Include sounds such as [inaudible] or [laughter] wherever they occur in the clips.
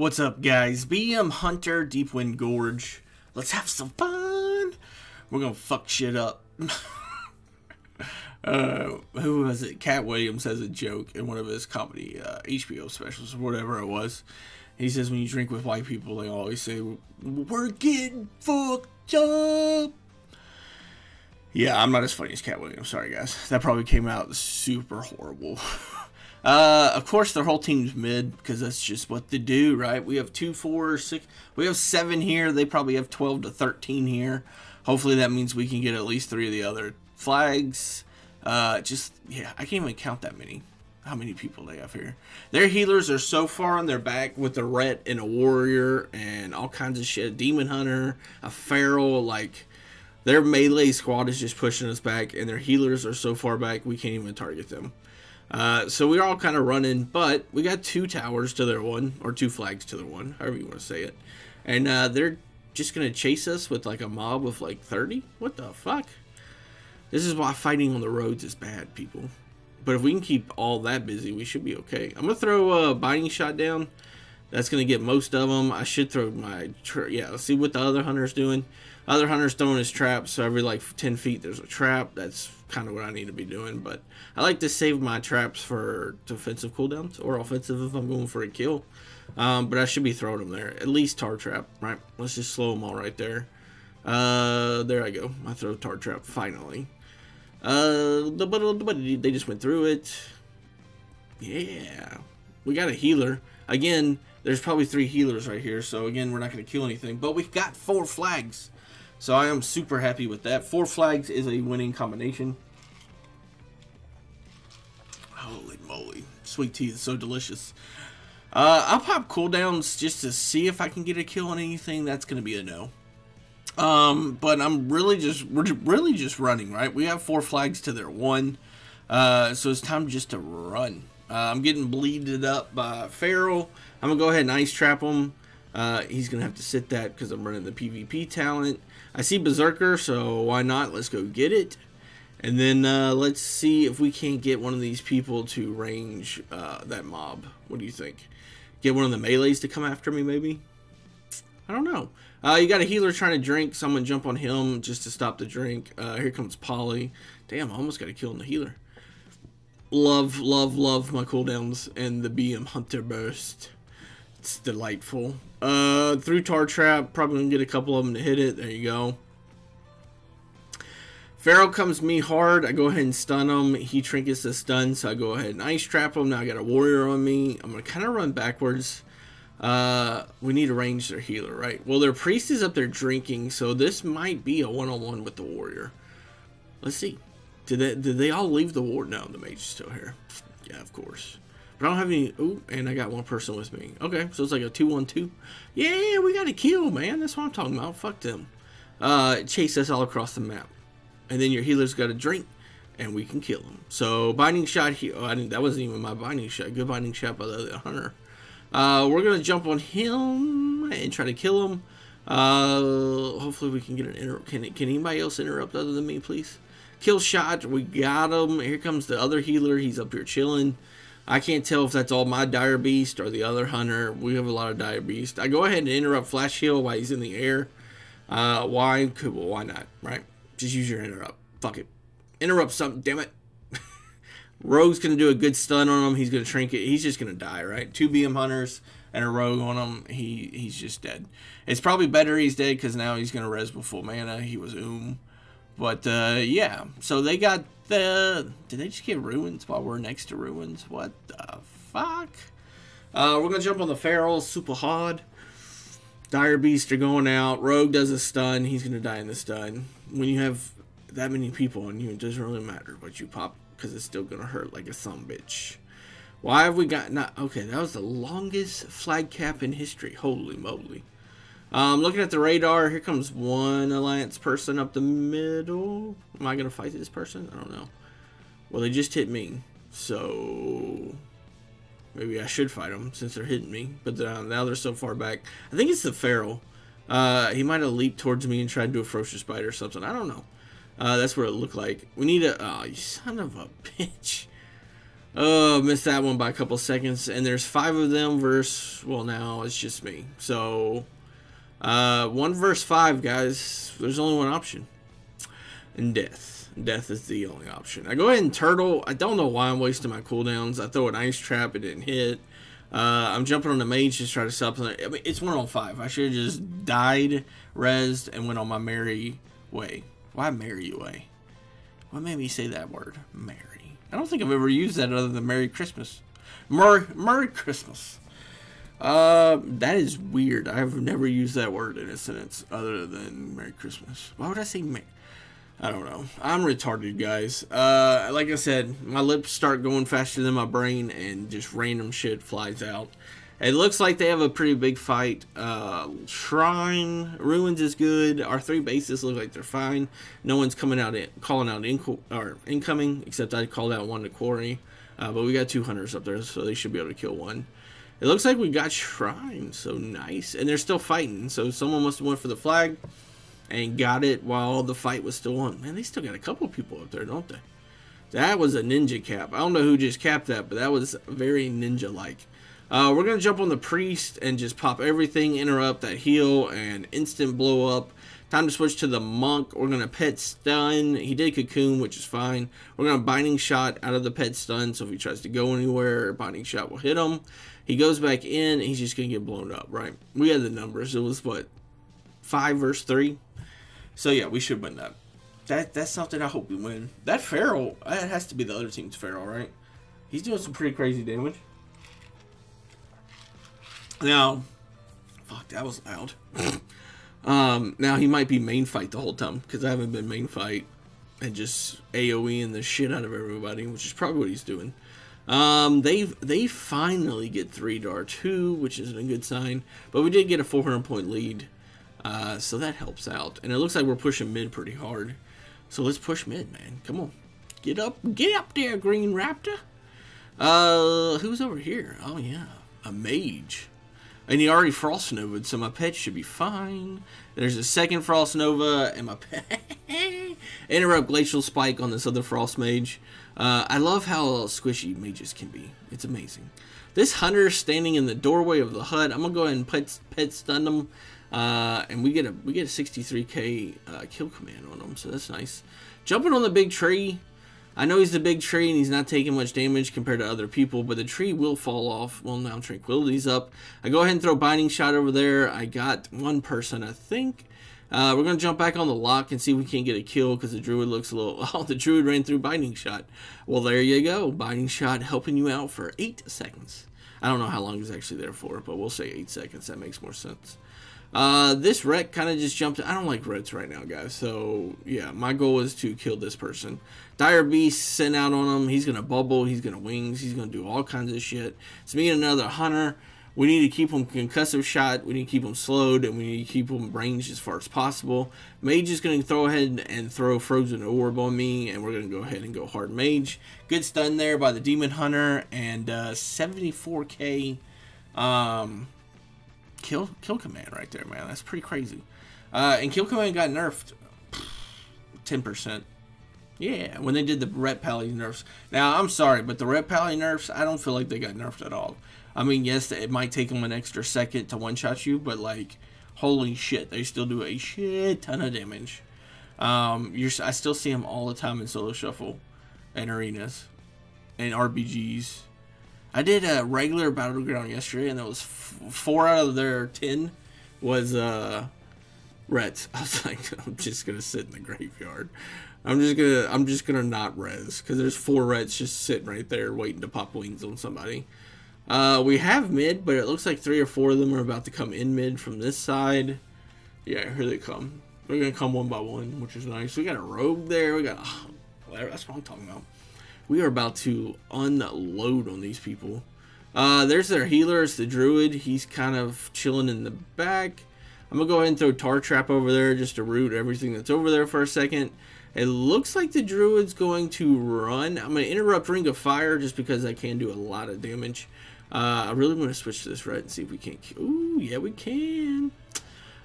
What's up, guys? BM Hunter, Deepwind Gorge. Let's have some fun. We're gonna fuck shit up. [laughs] uh, who was it? Katt Williams has a joke in one of his comedy uh, HBO specials, or whatever it was. He says, when you drink with white people, they always say, "We're getting fucked up." Yeah, I'm not as funny as Katt Williams. Sorry, guys. That probably came out super horrible. [laughs] Uh, of course, their whole team's mid because that's just what they do, right? We have two, four, six. We have seven here. They probably have twelve to thirteen here. Hopefully, that means we can get at least three of the other flags. Uh, just yeah, I can't even count that many. How many people they have here? Their healers are so far on their back with a ret and a warrior and all kinds of shit. Demon hunter, a feral, like their melee squad is just pushing us back, and their healers are so far back we can't even target them. Uh, so we're all kind of running, but we got two towers to their one, or two flags to their one, however you want to say it. And uh, they're just going to chase us with like a mob of like 30? What the fuck? This is why fighting on the roads is bad, people. But if we can keep all that busy, we should be okay. I'm going to throw a binding shot down. That's going to get most of them. I should throw my... yeah, let's see what the other hunter's doing. Other hunter's throwing his traps, so every like 10 feet there's a trap. That's kind of what I need to be doing. But I like to save my traps for defensive cooldowns or offensive if I'm going for a kill. Um, but I should be throwing them there. At least tar trap, right? Let's just slow them all right there. Uh, there I go. I throw tar trap finally. Uh, they just went through it. Yeah, we got a healer again. There's probably three healers right here, so again, we're not going to kill anything. But we've got four flags. So I am super happy with that. Four flags is a winning combination. Holy moly. Sweet tea is so delicious. Uh, I'll pop cooldowns just to see if I can get a kill on anything. That's going to be a no. Um, but I'm really just, we're really just running, right? We have four flags to their one. Uh, so it's time just to run. Uh, I'm getting bleeded up by Feral. I'm going to go ahead and ice trap him. Uh, he's going to have to sit that because I'm running the PvP talent. I see Berserker, so why not? Let's go get it. And then uh, let's see if we can't get one of these people to range uh, that mob. What do you think? Get one of the melees to come after me, maybe? I don't know. Uh, you got a healer trying to drink. Someone jump on him just to stop the drink. Uh, here comes Polly. Damn, I almost got a kill on the healer. Love, love, love my cooldowns and the BM Hunter Burst. It's delightful. Uh, through Tar Trap, probably gonna get a couple of them to hit it. There you go. Feral comes me hard. I go ahead and stun him. He trinkets the stun, so I go ahead and ice trap him. Now I got a warrior on me. I'm gonna kind of run backwards. Uh, we need to range their healer, right? Well, their priest is up there drinking, so this might be a one-on-one -on -one with the warrior. Let's see. Did they did they all leave the ward? No, the mage is still here. Yeah, of course. I don't have any... Oh, and I got one person with me. Okay, so it's like a 2-1-2. Yeah, we got a kill, man. That's what I'm talking about. Fuck them. Uh, chase us all across the map. And then your healer's got a drink, and we can kill them. So, binding shot here. Oh, I didn't, that wasn't even my binding shot. Good binding shot by the hunter. Uh, we're going to jump on him and try to kill him. Uh, hopefully we can get an interrupt. Can, can anybody else interrupt other than me, please? Kill shot. We got him. Here comes the other healer. He's up here chilling. I can't tell if that's all my Dire Beast or the other hunter. We have a lot of Dire Beast. I go ahead and interrupt Flash Heal while he's in the air. Uh, why? Could, well, why not, right? Just use your interrupt. Fuck it. Interrupt something, damn it. [laughs] Rogue's going to do a good stun on him. He's going to shrink it. He's just going to die, right? Two BM hunters and a rogue on him. He He's just dead. It's probably better he's dead because now he's going to res with full mana. He was oom. But, uh, yeah. So they got the... Did they just get ruins while we're next to ruins? What the fuck? Uh, we're to jump on the Feral super hard. Dire Beast are going out. Rogue does a stun. He's to die in the stun. When you have that many people on you, it doesn't really matter what you pop because it's still to hurt like a some bitch. Why have we got not... Okay, that was the longest flag cap in history. Holy moly. Um, looking at the radar, here comes one Alliance person up the middle. Am I going to fight this person? I don't know. Well, they just hit me. So, maybe I should fight them since they're hitting me. But now they're so far back. I think it's the Feral. Uh, he might have leaped towards me and tried to do a Ferocious Bite or something. I don't know. Uh, that's what it looked like. We need a... Oh, you son of a [laughs] bitch. Oh, missed that one by a couple seconds. And there's five of them versus, well, now it's just me. So, uh, one verse five, guys. There's only one option. And death. Death is the only option. I go ahead and turtle. I don't know why I'm wasting my cooldowns. I throw an ice trap. It didn't hit. Uh, I'm jumping on the mage to try to supplement. I mean, it's one on five. I should have just died, rezzed, and went on my merry way. Why merry way? What made me say that word? Merry. I don't think I've ever used that other than Merry Christmas. Merry, Merry Christmas. Uh, that is weird. I've never used that word in a sentence other than Merry Christmas. Why would I say Merry? I don't know. I'm retarded, guys. Uh, like I said, my lips start going faster than my brain, and just random shit flies out. It looks like they have a pretty big fight. Uh, Shrine, Ruins is good. Our three bases look like they're fine. No one's coming out, in, calling out inco- or incoming, except I called out one to quarry. Uh, but we got two hunters up there, so they should be able to kill one. It looks like we got Shrine, so nice. And they're still fighting, so someone must have went for the flag and got it while the fight was still on. Man, they still got a couple people up there, don't they? That was a ninja cap. I don't know who just capped that, but that was very ninja-like. Uh, we're going to jump on the Priest and just pop everything, interrupt that heal, and instant blow up. Time to switch to the Monk. We're going to pet stun. He did cocoon, which is fine. We're going to binding shot out of the pet stun, so if he tries to go anywhere, binding shot will hit him. He goes back in, he's just going to get blown up, right? We had the numbers. It was, what, 5 versus 3? So, yeah, we should win that. That That's something I hope we win. That Feral, that has to be the other team's Feral, right? He's doing some pretty crazy damage. Now, fuck, that was loud. [laughs] um, now he might be main fight the whole time because I haven't been main fight and just AOEing the shit out of everybody, which is probably what he's doing. Um, they they finally get three our two, which isn't a good sign, but we did get a 400 point lead, uh, so that helps out. And it looks like we're pushing mid pretty hard, so let's push mid, man. Come on, get up, get up there, Green Raptor. Uh, who's over here? Oh yeah, a mage. And he already Frost Nova, so my pet should be fine. There's a second Frost Nova, and my pet. [laughs] Interrupt Glacial Spike on this other Frost Mage. Uh, I love how squishy mages can be. It's amazing. This hunter standing in the doorway of the hut. I'm gonna go ahead and pet, pet stun him, uh, and we get a we get a 63k uh, kill command on him, so that's nice. Jumping on the big tree. I know he's the big tree and he's not taking much damage compared to other people, but the tree will fall off. Well, now Tranquility's up. I go ahead and throw Binding Shot over there. I got one person, I think. Uh, we're going to jump back on the lock and see if we can get a kill because the Druid looks a little... [laughs] Oh, the Druid ran through Binding Shot. Well, there you go. Binding Shot helping you out for 8 seconds. I don't know how long he's actually there for, but we'll say 8 seconds. That makes more sense. Uh, this wreck kind of just jumped. I don't like reds right now, guys. So, yeah, my goal is to kill this person. Dire Beast sent out on him. He's going to bubble. He's going to wings. He's going to do all kinds of shit. It's me and another hunter. We need to keep him concussive shot. We need to keep him slowed, and we need to keep him ranged as far as possible. Mage is going to throw ahead and throw Frozen Orb on me, and we're going to go ahead and go hard Mage. Good stun there by the Demon Hunter, and uh, 74k um, kill kill command right there, man. That's pretty crazy. Uh, and kill command got nerfed 10%. Yeah, when they did the Ret Pally nerfs. Now, I'm sorry, but the Ret Pally nerfs, I don't feel like they got nerfed at all. I mean, yes, it might take them an extra second to one-shot you, but, like, holy shit, they still do a shit ton of damage. Um, you're, I still see them all the time in Solo Shuffle and arenas and RBGs. I did a regular Battleground yesterday, and it was four out of their ten was uh, Rets. [laughs] I was like, I'm just gonna sit in the graveyard. I'm just gonna I'm just gonna not res because there's four Reds just sitting right there waiting to pop wings on somebody. Uh, we have mid, but it looks like three or four of them are about to come in mid from this side. Yeah, here they come. They're gonna come one by one, which is nice. We got a rogue there. We got [sighs] a, that's what I'm talking about. We are about to unload on these people. Uh, there's their healer. It's the druid. He's kind of chilling in the back. I'm gonna go ahead and throw tar trap over there just to root everything that's over there for a second. It looks like the druid's going to run. I'm going to interrupt Ring of Fire just because I can do a lot of damage. Uh, I really want to switch to this red and see if we can't... Ooh, yeah, we can.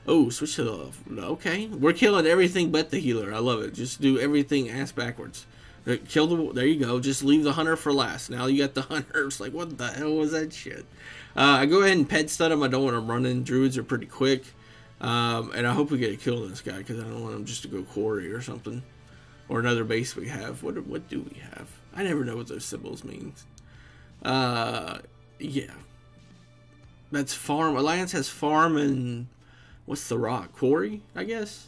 Oh, switch to the. Okay. We're killing everything but the healer. I love it. Just do everything ass backwards. Uh, Kill the. There you go. Just leave the hunter for last. Now you got the [laughs] hunter. It's like what the hell was that shit? Uh, I go ahead and pet stun him. I don't want him running. Druids are pretty quick, um, and I hope we get a kill on this guy because I don't want him just to go quarry or something, or another base we have. What what do we have? I never know what those symbols means. Uh, yeah. That's farm. Alliance has farm and what's the rock? Quarry, I guess.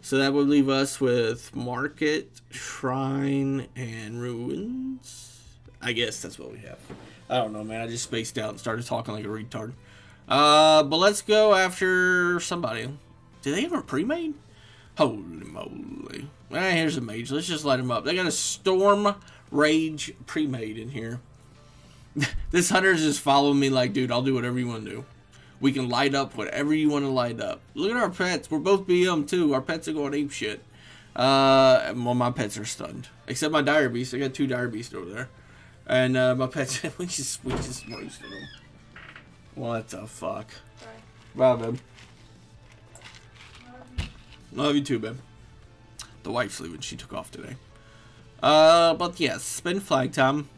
So that would leave us with market, shrine, and ruins. I guess that's what we have. I don't know, man. I just spaced out and started talking like a retard. Uh, but let's go after somebody. Do they have a pre-made? Holy moly. Ah, here's a mage. Let's just light him up. They got a storm rage pre-made in here. [laughs] this hunter's just following me like, dude, I'll do whatever you want to do. We can light up whatever you want to light up. Look at our pets. We're both BM too. Our pets are going ape shit. Uh, well, my pets are stunned. Except my dire beast. I got two dire beasts over there. And uh, my pets, [laughs] we just, we just roasted them. What the fuck? Bye, babe. Love you too, babe. The wife's leaving. She took off today. Uh, but yes, spin flag time.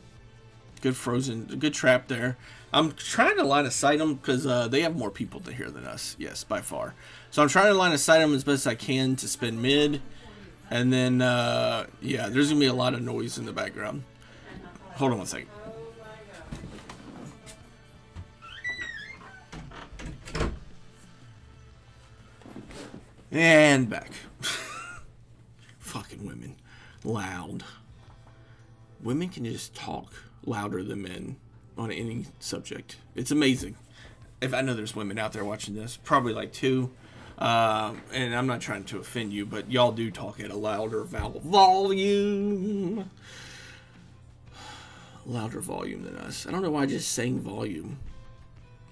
Good frozen, good trap there. I'm trying to line of sight them because uh, they have more people to hear than us. Yes, by far. So I'm trying to line of sight them as best I can to spin mid. And then, uh, yeah, there's going to be a lot of noise in the background. Hold on one second. And back. [laughs] Fucking women. Loud. Women can just talk louder than men on any subject. It's amazing. If I know there's women out there watching this, probably like two. Um, and I'm not trying to offend you, but y'all do talk at a louder volume. Louder volume than us. I don't know why I just saying volume.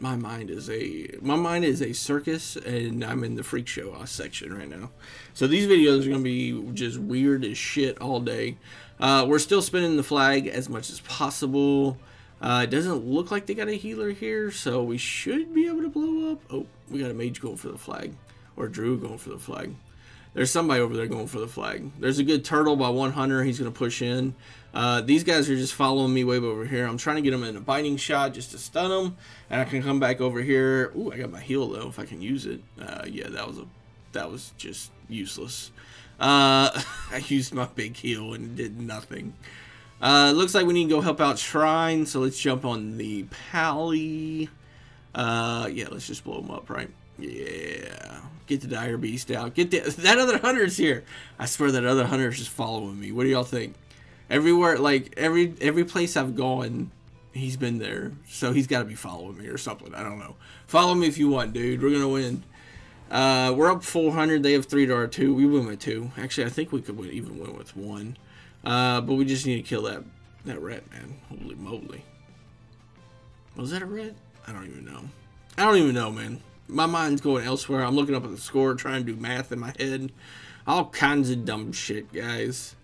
My mind is a my mind is a circus, and I'm in the freak show uh, section right now. So these videos are gonna be just weird as shit all day. Uh, we're still spinning the flag as much as possible. Uh, it doesn't look like they got a healer here, so we should be able to blow up. Oh, we got a mage going for the flag. Or Drew going for the flag. There's somebody over there going for the flag. There's a good turtle by one hunter. He's going to push in. Uh, these guys are just following me way over here. I'm trying to get them in a binding shot just to stun them. And I can come back over here. Ooh, I got my heal, though, if I can use it. Uh, yeah, that was a that was just useless. Uh, [laughs] I used my big heal and did nothing. Uh, looks like we need to go help out Shrine, so let's jump on the Pally. Uh, yeah, let's just blow them up, right? Yeah. Get the Dire Beast out. Get the, [laughs] that other hunter's here. I swear that other hunter's just following me. What do y'all think? Everywhere, like, every every place I've gone, he's been there. So he's got to be following me or something. I don't know. Follow me if you want, dude. We're going to win. Uh, we're up 400. They have 3 to our 2. We win with 2. Actually, I think we could win, even win with 1. Uh, but we just need to kill that that rat, man. Holy moly. Was that a rat? I don't even know. I don't even know, man. My mind's going elsewhere. I'm looking up at the score, trying to do math in my head. All kinds of dumb shit, guys.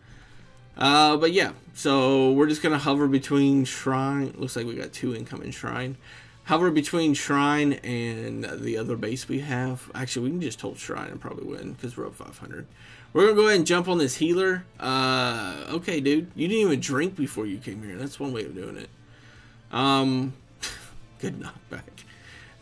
Uh, but yeah, so we're just going to hover between Shrine. Looks like we got two incoming Shrine. Hover between Shrine and the other base we have. Actually, we can just hold Shrine and probably win because we're up 500. We're going to go ahead and jump on this healer. Uh, okay, dude. You didn't even drink before you came here. That's one way of doing it. Um, [laughs] good knockback.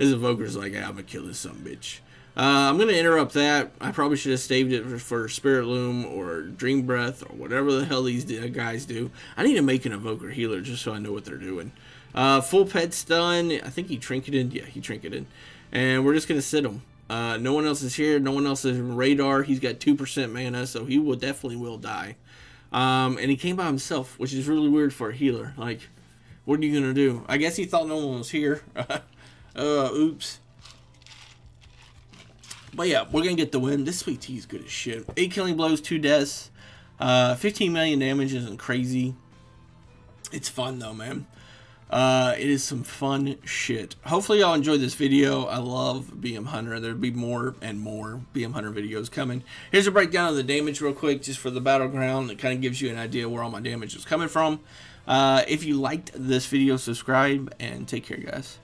This evoker's like, I'm to kill this some bitch. Uh, I'm to interrupt that. I probably should have saved it for, for, Spiritbloom or Dream Breath or whatever the hell these guys do. I need to make an evoker healer just so I know what they're doing. Uh, full pet stun. I think he trinketed. Yeah, he trinketed. And we're just to sit him. Uh, no one else is here. No one else is in radar. He's got 2% mana, so he will definitely will die. Um, and he came by himself, which is really weird for a healer. Like, what are you going to do? I guess he thought no one was here. [laughs] uh, oops. But yeah, we're going to get the win. This sweet tea is good as shit. 8 killing blows, 2 deaths. Uh, 15 million damage isn't crazy. It's fun though, man. Uh, it is some fun shit. Hopefully y'all enjoyed this video. I love BM Hunter. There'll be more and more BM Hunter videos coming. Here's a breakdown of the damage real quick just for the Battleground. It kind of gives you an idea where all my damage is coming from. Uh, if you liked this video, subscribe and take care, guys.